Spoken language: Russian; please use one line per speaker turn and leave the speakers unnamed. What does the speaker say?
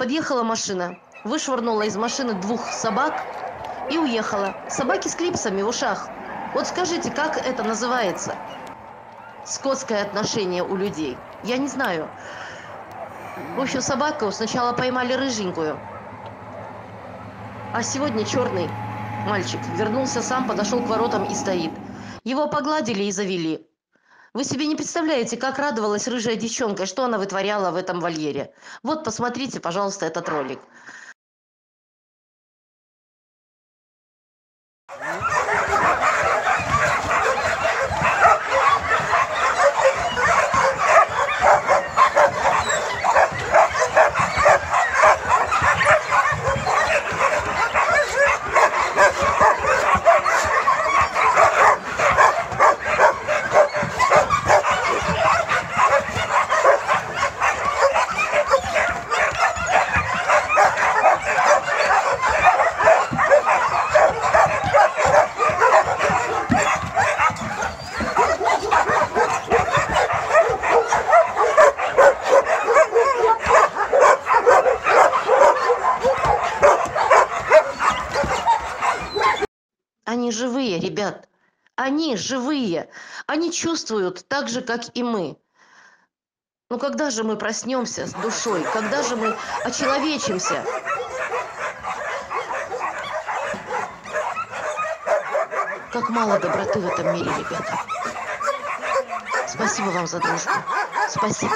Подъехала машина, вышвырнула из машины двух собак и уехала. Собаки с клипсами в ушах. Вот скажите, как это называется? Скотское отношение у людей. Я не знаю. В общем, собаку сначала поймали рыженькую, а сегодня черный мальчик вернулся сам, подошел к воротам и стоит. Его погладили и завели. Вы себе не представляете, как радовалась рыжая девчонка, что она вытворяла в этом вольере. Вот посмотрите, пожалуйста, этот ролик. Живые, ребят. Они живые. Они чувствуют так же, как и мы. Ну когда же мы проснемся с душой? Когда же мы очеловечимся? Как мало доброты в этом мире, ребята. Спасибо вам за дружбу. Спасибо.